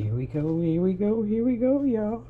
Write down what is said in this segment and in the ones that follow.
Here we go, here we go, here we go, y'all.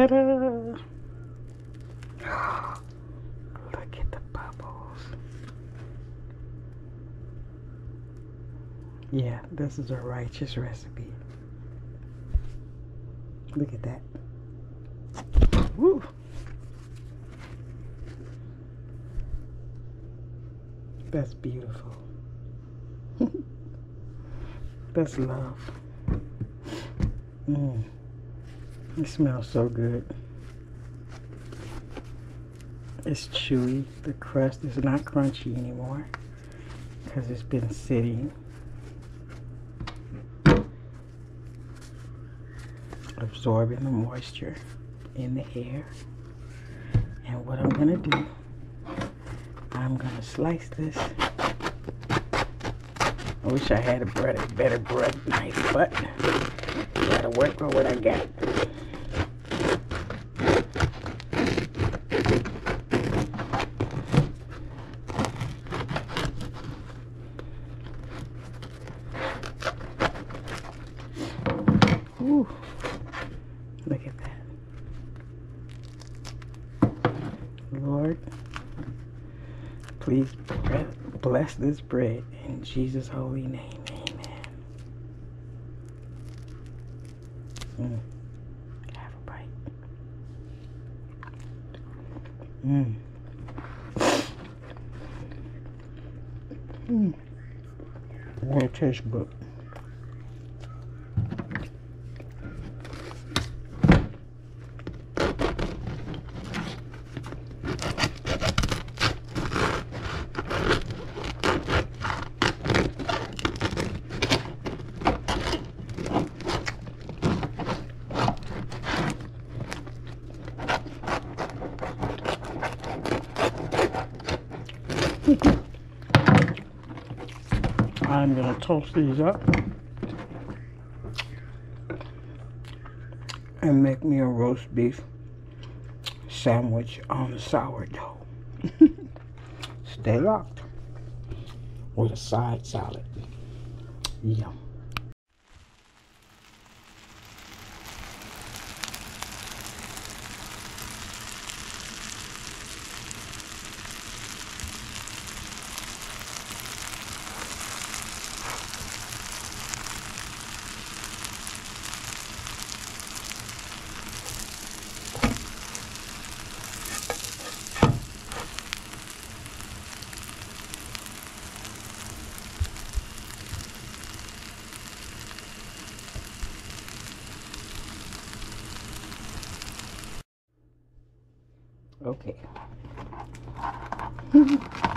Ta-da! Look at the bubbles. Yeah, this is a righteous recipe. Look at that. Woo! That's beautiful. That's love. Mmm. It smells so good. It's chewy. The crust is not crunchy anymore because it's been sitting. Absorbing the moisture in the air. And what I'm going to do, I'm going to slice this. I wish I had a better bread knife, but gotta work with what I got. Ooh, look at that. Lord, please bless this bread in Jesus' holy name. Amen. Mm. Have a bite. Mmm. Mmm. It tastes good. I'm going to toast these up and make me a roast beef sandwich on sourdough. Stay locked with a side salad. Yum. Okay.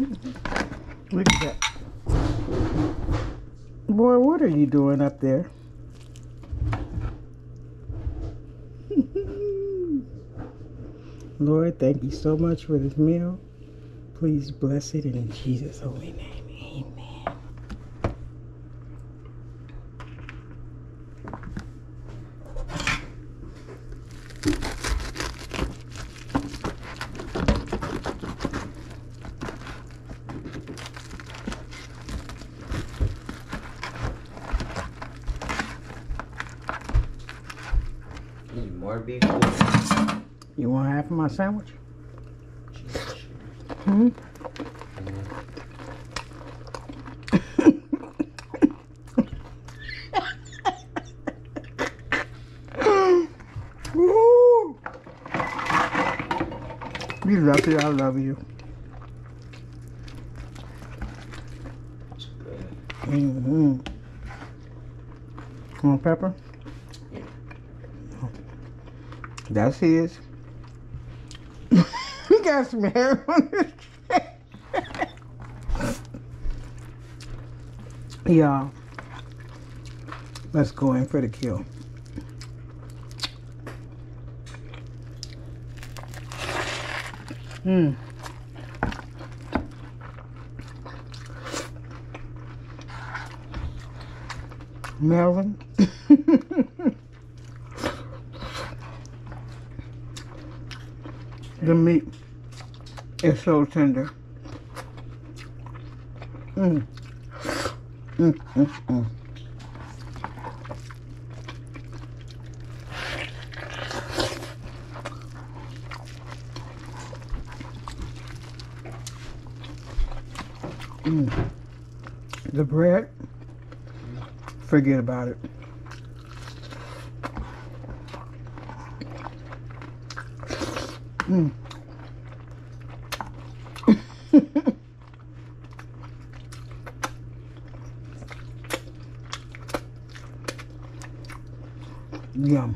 Look at that. Boy, what are you doing up there? Lord, thank you so much for this meal. Please bless it in Jesus' holy name. Amen. Need more beef? You want half of my sandwich? Hmm? You lucky I love you. Mm-hmm. Want pepper? That's his. he got some hair on his. Y'all, let's go in for the kill. Hmm. Melvin. the meat is so tender. Mm. Mm, mm, mm. Mm. The bread, forget about it. Mm. Yum.